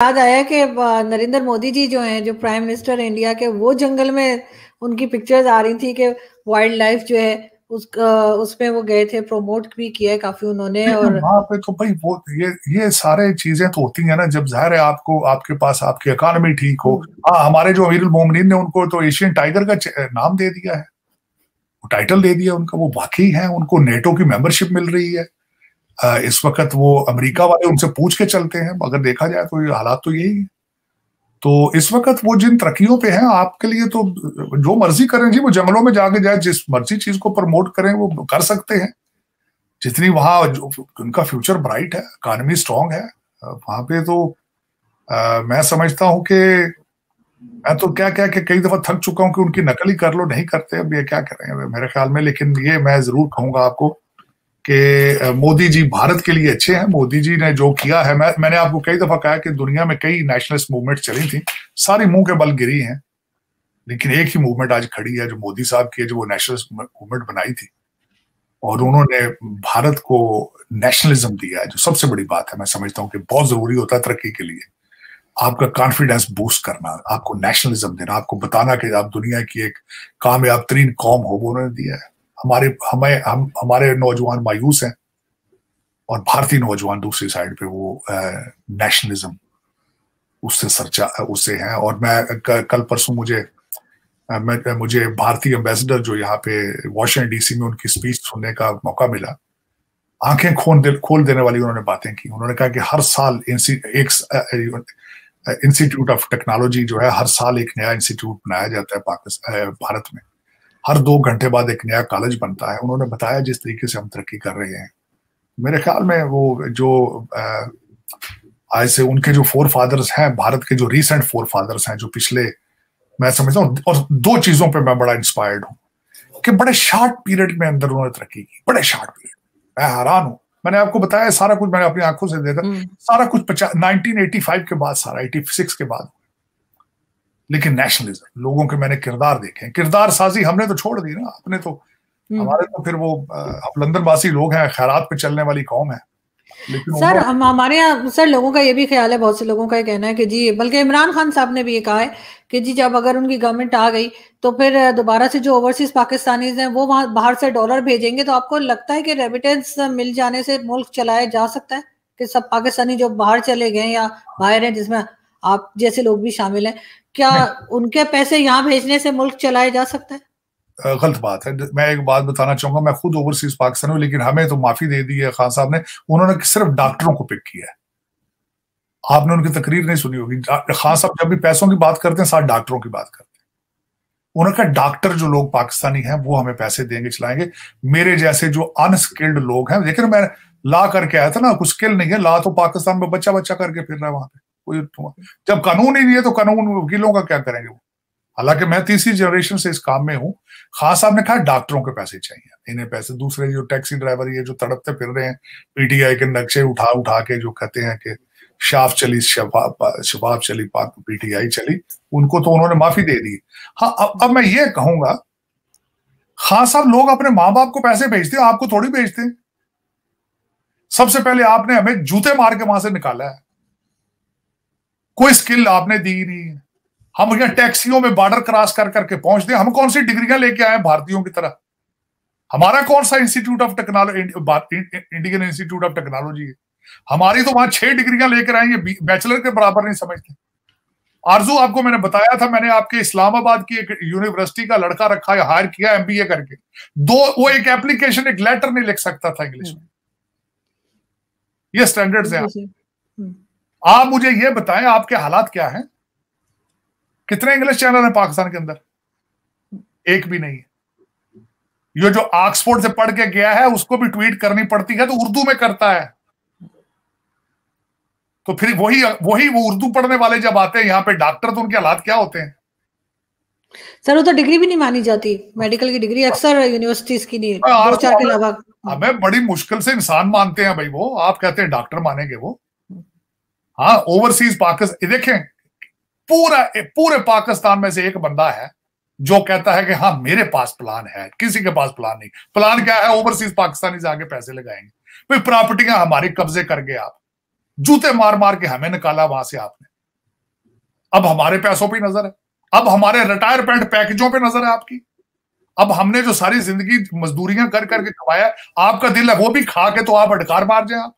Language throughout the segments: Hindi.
याद आया कि नरेंद्र मोदी जी जो हैं जो प्राइम मिनिस्टर इंडिया के वो जंगल में उनकी पिक्चर्स आ रही थी कि वाइल्ड लाइफ जो है उस उसमें वो गए थे प्रमोट भी किया है काफ़ी उन्होंने और वहाँ पे तो भाई वो ये ये सारे चीज़ें तो होती हैं ना जब ज़ाहिर है आपको आपके पास आपकी इकोनॉमी ठीक हो। हम्म। हाँ हमारे जो अमीरुल मोमिन ने उनको तो एशियन टाइगर का नाम दे दिया है। टाइटल दे दिया उनका वो बाकी है उनको नेटो की मेंबरशिप मिल रही है। इस वक्त वो अमेरिका वाले उनसे पूछ के चलते हैं अगर देखा जाए तो ये हालात तो यही है। तो इस वक्त वो जिन तरक्कियों पे हैं आपके लिए तो जो मर्ज़ी करें जी वो जंगलों में जाके जाए जिस मर्ज़ी चीज़ को प्रमोट करें वो कर सकते हैं। जितनी वहाँ उनका फ्यूचर ब्राइट है इकानमी स्ट्रांग है वहाँ पे तो आ, मैं समझता हूँ कि मैं तो क्या क्या कि कई दफ़ा थक चुका हूँ कि उनकी नकल ही कर लो नहीं करते अब ये क्या करें मेरे ख्याल में लेकिन ये मैं ज़रूर कहूँगा आपको कि मोदी जी भारत के लिए अच्छे हैं। मोदी जी ने जो किया है, मैं, मैंने आपको कई दफ़ा कहा कि दुनिया में कई नेशनलिस्ट मूवमेंट चली थी। सारी मुँह के बल गिरी हैं, लेकिन एक ही मूवमेंट आज खड़ी है, जो मोदी साहब की है, जो वो नेशनलिस्ट मूवमेंट बनाई थी। और उन्होंने भारत को नेशनलिज्म दिया है, जो सबसे बड़ी बात है। मैं समझता हूँ कि बहुत ज़रूरी होता है तरक्की के लिए। आपका कॉन्फिडेंस बूस्ट करना, आपको नेशनलिज्म देना, आपको बताना कि आप दुनिया की एक कामयाब, तरीन कौम हो, वो उन्होंने दिया है। हमारे हमें हम हमारे नौजवान मायूस हैं और भारतीय नौजवान दूसरी साइड पे वो नेशनलिज्म उससे सरचा उससे हैं। और मैं कल परसों मुझे मैं मुझे भारतीय एम्बेसडर जो यहाँ पे वॉशिंगटन डीसी में उनकी स्पीच सुनने का मौका मिला। आँखें खोल दे, खोल देने वाली उन्होंने बातें की। उन्होंने कहा कि हर साल एक इंस्टीट्यूट ऑफ़ टेक्नोलॉजी जो है हर साल एक नया इंस्टीट्यूट बनाया जाता है पाकिस्तान भारत में। हर दो घंटे बाद एक नया कॉलेज बनता है। उन्होंने बताया जिस तरीके से हम तरक्की कर रहे हैं। मेरे ख्याल में वो जो आज से उनके जो फोर फादर्स हैं भारत के जो रिसेंट फोर फादर्स हैं जो पिछले मैं समझता हूँ और दो चीज़ों पे मैं बड़ा इंस्पायर्ड हूँ कि बड़े शॉर्ट पीरियड में अंदर उन्होंने तरक्की की। बड़े शॉर्ट पीरियड मैं हैरान हूँ। मैंने आपको बताया सारा कुछ मैंने अपनी आँखों से देखा। हम्म। सारा कुछ पचास नाइनटीन के बाद सारा एटी के बाद। लेकिन नेशनलिज्म लोगों के मैंने किरदार देखे किरदार साजी हमने तो छोड़ दी ना अपने तो हम्म। हमारे तो फिर वो अब लंदन वासी लोग हैं खैरात पे चलने वाली कौम है। सर हम हमारे यहाँ सर लोगों का ये भी ख्याल है बहुत से लोगों का ये कहना है कि जी बल्कि इमरान खान साहब ने भी ये कहा है कि जी जब अगर उनकी गवर्नमेंट आ गई तो फिर दोबारा से जो ओवरसीज पाकिस्तानीज हैं वो वहाँ बाहर से डॉलर भेजेंगे। तो आपको लगता है कि रेमिटेंस मिल जाने से मुल्क चलाया जा सकता है? कि सब पाकिस्तानी जो बाहर चले गए या बाहर हैं जिसमें आप जैसे लोग भी शामिल हैं क्या उनके पैसे यहाँ भेजने से मुल्क चलाया जा सकता है? गलत बात है। मैं एक बात बताना चाहूँगा मैं खुद ओवरसीज पाकिस्तान हूँ लेकिन हमें तो माफ़ी दे दी है खान साहब ने। उन्होंने सिर्फ़ डॉक्टरों को पिक किया है। आपने उनकी तकरीर नहीं सुनी होगी। खान साहब जब भी पैसों की बात करते हैं साथ डॉक्टरों की बात करते हैं। उन्होंने कहा डॉक्टर जो लोग पाकिस्तानी हैं वो हमें पैसे देंगे चलाएँगे। मेरे जैसे जो अनस्किल्ड लोग हैं देखिए मैं ला करके आया था ना कुछ स्किल नहीं है ला तो पाकिस्तान में बच्चा बच्चा करके फिर रहा है वहाँ पे। कोई जब कानून ही नहीं है तो कानून वकीलों का क्या करेंगे वो? हालाँकि मैं तीसरी जनरेशन से इस काम में हूँ। खास साहब ने कहा डॉक्टरों के पैसे चाहिए इन्हें पैसे। दूसरे जो टैक्सी ड्राइवर ये जो तड़पते फिर रहे हैं पीटीआई के नक्शे उठा उठा के जो कहते हैं कि शाफ चली शबाब शबाब चली पाक पीटीआई चली उनको तो उन्होंने माफ़ी दे दी। हाँ अब, अब मैं ये कहूँगा खान साहब लोग अपने माँ बाप को पैसे भेजते हैं आपको थोड़ी भेजते हैं। सबसे पहले आपने हमें जूते मार के वहाँ से निकाला है। कोई स्किल आपने दी नहीं है। हम यहाँ टैक्सियों में बॉर्डर क्रॉस कर करके पहुँचते हम कौन सी डिग्रियाँ लेके आए भारतीयों की तरह? हमारा कौन सा institute of technology Indian institute of technology है? हमारी तो वहाँ छह डिग्रियाँ लेकर आएँगे। बैचलर के बराबर नहीं समझते। आरज़ू आपको मैंने बताया था मैंने आपके इस्लामाबाद की एक यूनिवर्सिटी का लड़का रखा है हायर किया एमबीए करके। दो वो एक एप्लीकेशन एक लेटर नहीं लिख सकता था इंग्लिश में। ये स्टैंडर्ड्स हैं आप मुझे ये बताएँ आपके हालात क्या हैं? कितने इंग्लिश चैनल हैं पाकिस्तान के अंदर? एक भी नहीं है। ये जो ऑक्सफोर्ड से पढ़ के गया है उसको भी ट्वीट करनी पड़ती है तो उर्दू में करता है। तो फिर वही वही वो उर्दू पढ़ने वाले जब आते हैं यहाँ पे डॉक्टर तो उनके हालात क्या होते हैं? सर वो तो डिग्री भी नहीं मानी जाती। मेडिकल की डिग्री अक्सर यूनिवर्सिटीज की नहीं दो चार के अलावा। हमें बड़ी मुश्किल से इंसान मानते हैं भाई वो। आप कहते हैं डॉक्टर मानेंगे वो। हाँ ओवरसीज पाकिस्तान देखें, पूरा, पूरे पाकिस्तान में से एक बंदा है जो कहता है कि हाँ मेरे पास प्लान है, किसी के पास प्लान नहीं। प्लान क्या है? ओवरसीज पाकिस्तानी से आगे पैसे लगाएँगे। भाई प्रॉपर्टियाँ हमारी कब्जे कर गए आप, जूते मार मार के हमें निकाला वहाँ से आपने। अब हमारे पैसों पर नज़र है। अब हमारे रिटायरमेंट पैकेजों पर नज़र है आपकी। अब हमने जो सारी ज़िंदगी मजदूरियाँ कर करके कमाया, आपका दिल है वो भी खा के तो आप अडकार मार जाए आप।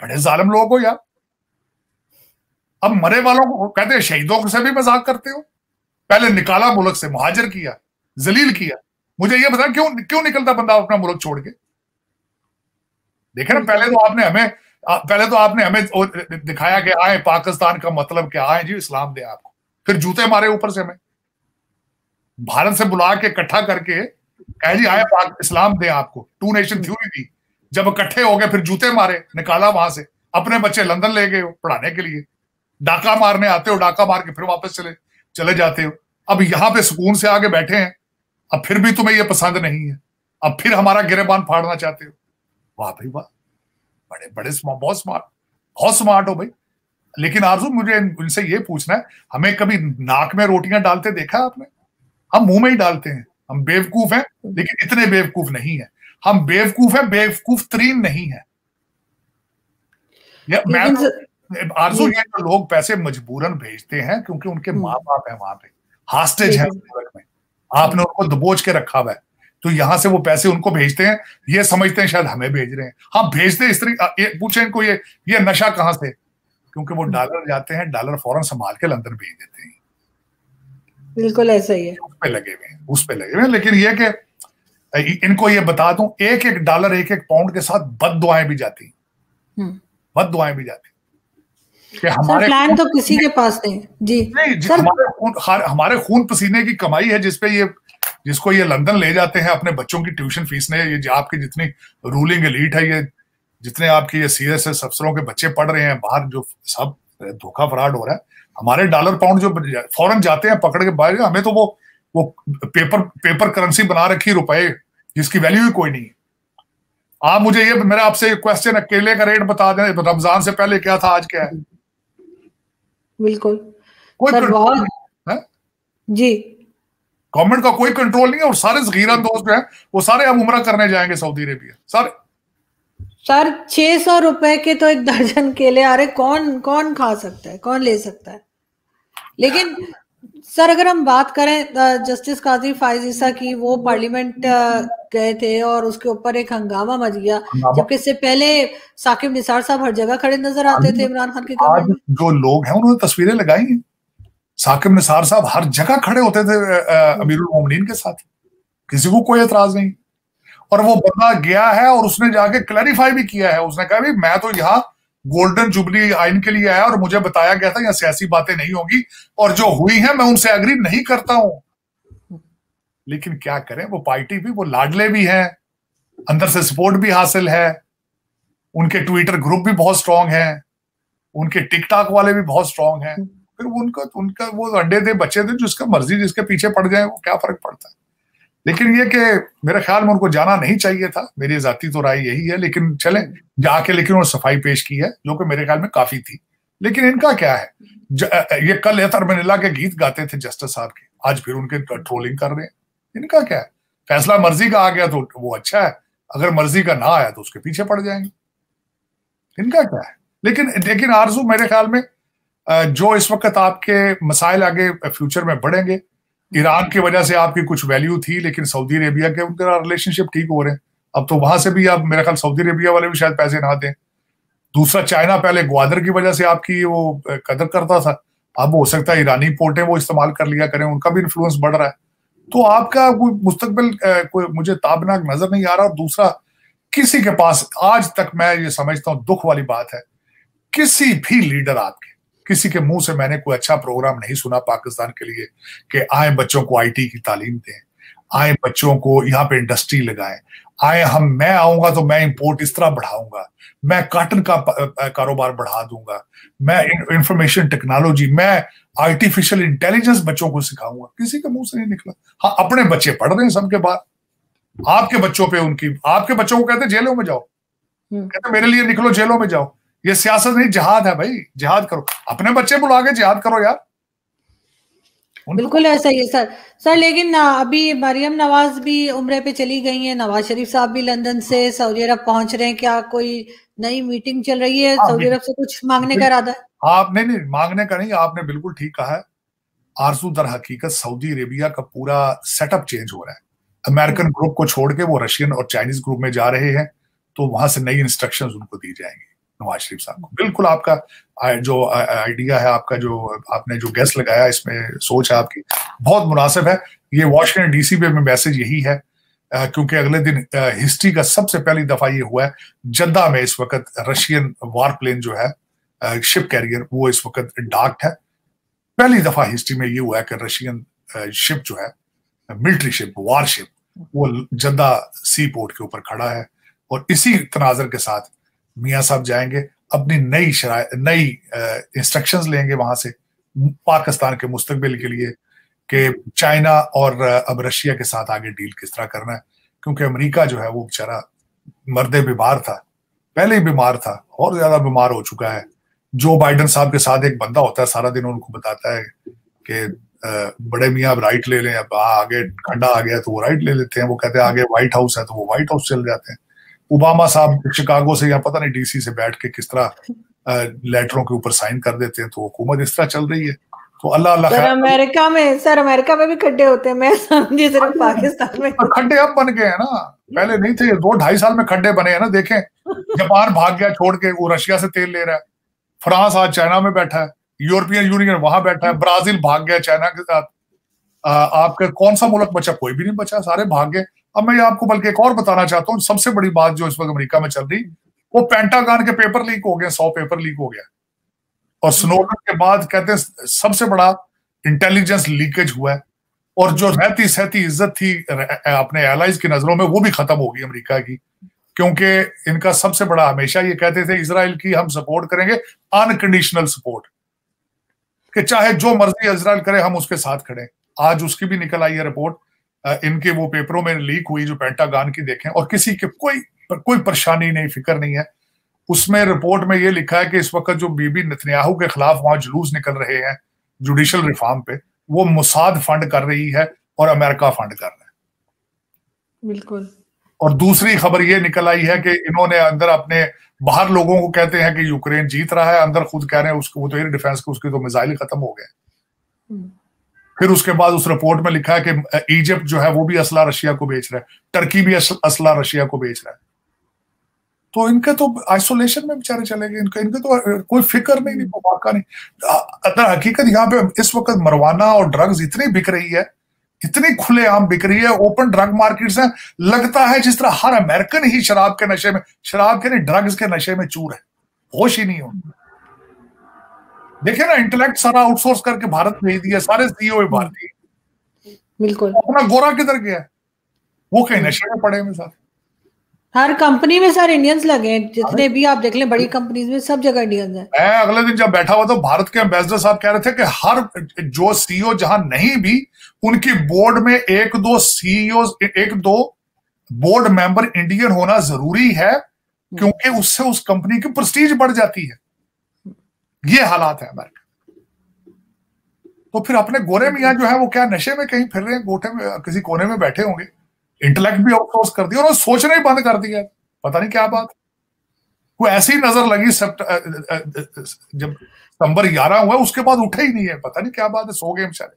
बड़े जालिम लोग हो यार। अब मरे वालों को कहते हैं शहीदों से भी मज़ाक करते हो। पहले निकाला मुल्क से मुहाजिर किया जलील किया। मुझे यह बता क्यों क्यों निकलता बंदा अपना मुल्क छोड़ के? देखे ना पहले तो आपने हमें पहले तो आपने हमें दिखाया कि आए पाकिस्तान का मतलब क्या आए। जी इस्लाम दे आपको। फिर जूते मारे ऊपर से हमें। भारत से बुला के इकट्ठा करके कह जी आए पाक इस्लाम दे आपको। टू नेशन थ्योरी दी जब इकट्ठे हो गए फिर जूते मारे निकाला वहाँ से। अपने बच्चे लंदन ले गए हो पढ़ाने के लिए। डाका मारने आते हो डाका मार के फिर वापस चले चले जाते हो। अब यहाँ पे सुकून से आगे बैठे हैं अब फिर भी तुम्हें यह पसंद नहीं है। अब फिर हमारा गिरेबान फाड़ना चाहते हो। वाह भाई वाह। बड़े बड़े स्मार्ट बहुत स्मार्ट बहुत स्मार्ट हो भाई। लेकिन आरज़ू मुझे उनसे ये पूछना है हमें कभी नाक में रोटियाँ डालते देखा आपने? हम मुँह में ही डालते हैं। हम बेवकूफ़ हैं लेकिन इतने बेवकूफ़ नहीं है। हम बेवकूफ़ हैं बेवकूफ़ तरीन नहीं है। मैं आरज़ू ये जो लोग पैसे मजबूरन भेजते हैं क्योंकि उनके हम्म। माँ बाप है वहाँ पे। हास्टेज है में। आपने उनको दबोच के रखा हुआ है। तो यहाँ से वो पैसे उनको भेजते हैं। ये समझते हैं शायद हमें भेज रहे हैं। हाँ भेजते इस तरीके पूछे इनको ये ये नशा कहाँ से? क्योंकि वो डॉलर जाते हैं डॉलर फ़ौरन संभाल के लंदन भेज देते हैं। बिल्कुल ऐसा ही है। उस पे लगे हुए हैं उस पे लगे हुए हैं। लेकिन ये कि इनको ये बता दूँ एक एक डॉलर एक एक पाउंड के साथ बद दुआएँ भी जाती हम्म। बद दुआएँ भी जाती हमारे प्लान तो किसी के पास नहीं जी। नहीं सर, हमारे खून हमारे खून पसीने की कमाई है जिसपे ये जिसको ये लंदन ले जाते हैं अपने बच्चों की ट्यूशन फ़ीस ने। ये आपकी जितनी रूलिंग एलीट है ये जितने आपके ये सी एस एस अफसरों के बच्चे पढ़ रहे हैं बाहर जो सब धोखा फराड हो रहा है हमारे डॉलर पाउंड जो फॉरन जाते हैं पकड़ के बाहर हमें तो वो वो पेपर पेपर करेंसी बना रखी रुपए जिसकी वैल्यू ही कोई नहीं है। आप मुझे ये मेरा आपसे क्वेश्चन केले का रेट बता दें रमज़ान से पहले क्या था आज क्या है? बिल्कुल। कोई बहुत जी। गवर्नमेंट का कोई कंट्रोल नहीं है और सारे जखीरा दोस्त है वो सारे अब उम्र करने जाएँगे सऊदी अरेबिया। सारे। सर छह सौ रुपए के तो एक दर्जन केले आ रहे कौन कौन खा सकता है कौन ले सकता है? लेकिन सर अगर हम बात करें जस्टिस काजी फाइजीसा की वो पार्लियामेंट गए थे और उसके ऊपर एक हंगामा मच गया जबकि इससे पहले साकिब निसार साहब हर जगह खड़े नज़र आते थे इमरान खान के आज जो लोग हैं उन्होंने तस्वीरें लगाई हैं। साकिब निसार साहब हर जगह खड़े होते थे अमीरुल मोमिनीन के साथ। किसी को कोई एतराज़ नहीं। और वो बंदा गया है और उसने जाके क्लैरिफाई भी किया है। उसने कहा भाई मैं तो यहाँ गोल्डन जुबली आइन के लिए आया और मुझे बताया गया था, यहाँ सियासी बातें नहीं होगी। और जो हुई है, मैं उनसे अग्री नहीं करता हूँ। लेकिन क्या करें, वो पार्टी भी, वो लाडले भी हैं, अंदर से सपोर्ट भी हासिल है। उनके ट्विटर ग्रुप भी बहुत स्ट्रांग है। उनके टिकटॉक वाले भी बहुत स्ट्रांग हैं। फिर उनका उनका वो अंडे थे बच्चे थे जिसका मर्ज़ी जिसके पीछे पड़ जाए, वो क्या फ़र्क पड़ता है? लेकिन ये कि मेरे ख्याल में उनको जाना नहीं चाहिए था। मेरी जाती तो राय यही है, लेकिन चले, जाके लेकिन उन्होंने सफ़ाई पेश की है, जो कि मेरे ख्याल में काफ़ी थी। लेकिन इनका क्या है? ये कल एतर मनीला के गीत गाते थे जस्टिस साहब के। आज फिर उनके ट्रोलिंग कर रहे हैं। इनका क्या है? फैसला मर्ज़ी का आ गया तो वो अच्छा है। अगर मर्ज़ी का ना आया तो उसके पीछे पड़ जाएँगे। इनका क्या है? लेकिन लेकिन आरज़ू मेरे ख्याल में जो इस वक्त आपके मसाइल आगे फ्यूचर में बढ़ेंगे ईरान की वजह से आपकी कुछ वैल्यू थी, लेकिन सऊदी अरेबिया के उनका रिलेशनशिप ठीक हो रहे हैं। अब तो वहाँ से भी आप, मेरे ख्याल सऊदी अरेबिया वाले भी शायद पैसे ना दें। दूसरा, चाइना पहले ग्वादर की वजह से आपकी वो कदर करता था। अब हो सकता है ईरानी पोर्टे वो इस्तेमाल कर लिया करें, उनका भी इन्फ्लुएंस बढ़ रहा है। तो आपका कोई मुस्तकबिल कोई मुझे ताबनाक नज़र नहीं आ रहा। और दूसरा, किसी के पास आज तक मैं ये समझता हूँ दुख वाली बात है, किसी भी लीडर आपके किसी के मुँह से मैंने कोई अच्छा प्रोग्राम नहीं सुना पाकिस्तान के लिए कि आए बच्चों को आईटी की तालीम दें आए बच्चों को यहाँ पे इंडस्ट्री लगाएँ आए हम मैं आऊँगा तो मैं इंपोर्ट इस तरह बढ़ाऊँगा मैं कॉटन का कारोबार बढ़ा दूँगा मैं इंफॉर्मेशन टेक्नोलॉजी मैं आर्टिफिशियल इंटेलिजेंस बच्चों को सिखाऊँगा। किसी के मुँह से नहीं निकला। हाँ अपने बच्चे पढ़ रहे हैं सबके बाद। आपके बच्चों पे उनकी आपके बच्चों को कहते जेलों में जाओ। हम्म। कहते मेरे लिए निकलो जेलों में जाओ। ये सियासत नहीं जिहाद है भाई जिहाद करो। अपने बच्चे बुला के जिहाद करो यार। बिल्कुल ऐसा ही है सर। सर लेकिन अभी मरियम नवाज़ भी उम्र पे चली गई हैं नवाज़ शरीफ साहब भी लंदन से सऊदी अरब पहुँच रहे हैं। क्या कोई नई मीटिंग चल रही है? हाँ, सऊदी अरब से कुछ मांगने का इरादा है? आप नहीं नहीं मांगने का नहीं आपने बिल्कुल ठीक कहा है। आरज़ू दर हकीकत सऊदी अरेबिया का पूरा सेटअप चेंज हो रहा है। अमेरिकन ग्रुप को छोड़ के वो रशियन और चाइनीज़ ग्रुप में जा रहे हैं तो वहाँ से नई इंस्ट्रक्शंस उनको दी जाएँगी। नवाज़ शरीफ साहब को। बिल्कुल आपका जो आइडिया है, आपका जो, आपने जो गेस्ट लगाया, इसमें सोच है आपकी, बहुत मुनासिब है। ये वॉशिंगटन डीसी में मैसेज यही है क्योंकि अगले दिन हिस्ट्री का सबसे पहली दफ़ा ये हुआ है, जद्दा में इस वक्त रशियन वार प्लेन जो है शिप कैरियर वो इस वक्त डाक है। पहली दफ़ा हिस्ट्री में ये हुआ है कि रशियन शिप जो है मिलिट्री शिप वार शिप वो जद्दा सी पोर्ट के ऊपर खड़ा है। और इसी तनाजर के साथ मियाँ साहब जाएँगे, अपनी नई शराय, नई इंस्ट्रक्शंस लेंगे वहाँ से, पाकिस्तान के मुस्तबिल के लिए कि चाइना और अब रशिया के साथ आगे डील किस तरह करना है। क्योंकि अमेरिका जो है वो बेचारा मर्दे बीमार था, पहले ही बीमार था, और ज़्यादा बीमार हो चुका है। जो बाइडन साहब के साथ एक बंदा होता है, सारा दिन उनको बताता है कि बड़े मियाँ अब राइट ले लें, अब आगे खड्डा आ गया तो वो राइट ले लेते हैं, वो कहते हैं आगे व्हाइट हाउस है तो वो व्हाइट हाउस चल जाते हैं। ओबामा साहब शिकागो से या पता नहीं डीसी से बैठ के किस तरह लेटरों के ऊपर साइन कर देते हैं तो हुकूमत इस तरह चल रही है। तो अल्लाह अल्लाह सर अमेरिका में सर अमेरिका में भी खड्डे होते हैं मैं समझी सिर्फ़ पाकिस्तान में। खड्डे अब बन गए हैं ना। पहले नहीं थे दो ढाई साल में खड्डे बने हैं ना देखें। जापान भाग गया छोड़ के वो रशिया से तेल ले रहा है। फ्रांस आज चाइना में बैठा है यूरोपियन यूनियन वहाँ बैठा है ब्राज़ील भाग गया चाइना के साथ। आपका कौन सा मुल्क बचा? कोई भी नहीं बचा सारे भाग गए। अब मैं आपको बल्कि एक और बताना चाहता हूँ, सबसे बड़ी बात जो इस वक्त अमेरिका में चल रही, वो पेंटागान के पेपर लीक हो गए, सौ पेपर लीक हो गया। और स्नोडन के बाद कहते हैं, सबसे बड़ा इंटेलिजेंस लीकेज हुआ है, और जो रहती सहती इज़्ज़त थी अपने एलाइज की नज़रों में, वो भी खत्म हो गई अमेरिका की। क्योंकि इनका सबसे बड़ा हमेशा ये कहते थे इसराइल की हम सपोर्ट करेंगे अनकंडीशनल सपोर्ट कि चाहे जो मर्ज़ी इसराइल करे, हम उसके साथ खड़े आज उसकी भी निकल आई है रिपोर्ट इनके वो पेपरों में लीक हुई जो पेंटागान की देखें और किसी के कोई कोई परेशानी नहीं फ़िक्र नहीं है। उसमें रिपोर्ट में ये लिखा है कि इस वक्त जो बीबी नतन्याहू के खिलाफ वहाँ जुलूस निकल रहे हैं जुडिशल रिफॉर्म पे वो मुसाद फंड कर रही है और अमेरिका फंड कर रहा है। बिल्कुल। और दूसरी खबर ये निकल आई है कि इन्होंने अंदर अपने बाहर लोगों को कहते हैं कि यूक्रेन जीत रहा है अंदर खुद कह रहे हैं उसको वो तो एयर डिफेंस के उसके तो मिसाइल खत्म हो गए। हम्म। फिर उसके बाद उस रिपोर्ट में लिखा है कि इजिप्ट जो है वो भी असला रशिया को बेच रहा है। टर्की भी असला रशिया को बेच रहा है। तो इनके तो आइसोलेशन में बेचारे चले गए। इनका, इनके तो कोई फ़िक्र नहीं नहीं वाका नहीं। हकीकत यहाँ पे इस वक्त मरवाना और ड्रग्स इतनी बिक रही है, इतनी खुलेआम बिक रही है ओपन ड्रग मार्केट्स हैं। लगता है जिस तरह हर अमेरिकन ही शराब के नशे में, शराब के नहीं ड्रग्स के नशे में चूर है। होश ही नहीं हो देखे ना इंटेलेक्ट सारा आउटसोर्स करके भारत भेज दिया सारे सीईओ भारतीय। बिल्कुल। अपना गोरा किधर गया? वो कहीं नशे में पड़े में सर हर कंपनी में सर इंडियंस लगे हैं जितने भी आप देख लें बड़ी कंपनीज़ में सब जगह इंडियंस हैं। मैं अगले दिन जब बैठा हुआ तो भारत के एम्बेसडर साहब कह रहे थे कि हर जो सीईओ जहाँ नहीं भी उनकी बोर्ड में एक दो सीईओ एक दो बोर्ड मेंबर इंडियन होना ज़रूरी है क्योंकि उससे उस कंपनी की प्रेस्टीज बढ़ जाती है। ये हालात है अमेरिका तो फिर अपने गोरे मियाँ जो है वो क्या नशे में कहीं फिर रहे हैं गोठे में किसी कोने में बैठे होंगे? इंटेलेक्ट भी आउटसोर्स कर दिया और सोचना ही बंद कर दिया पता नहीं क्या बात। कोई ऐसी नज़र लगी सब जब सितंबर ग्यारह हुआ उसके बाद उठे ही नहीं है। पता नहीं क्या बात है सो गए बेचारे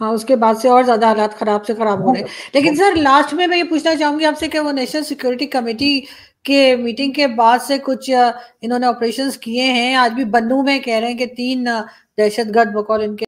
हाँ उसके बाद से और ज़्यादा हालात खराब से खराब हो रहे हैं। लेकिन सर लास्ट में मैं ये पूछना चाहूँगी आपसे कि वो नेशनल सिक्योरिटी कमेटी के मीटिंग के बाद से कुछ इन्होंने ऑपरेशंस किए हैं। आज भी बन्नू में कह रहे हैं कि तीन दहशतगर्द बकौल इनके